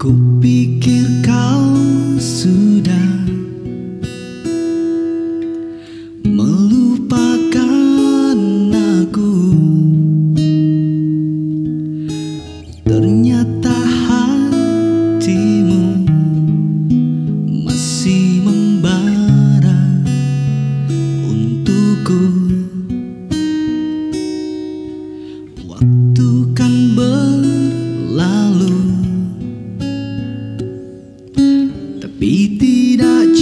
Kupikir kau Tapi tidak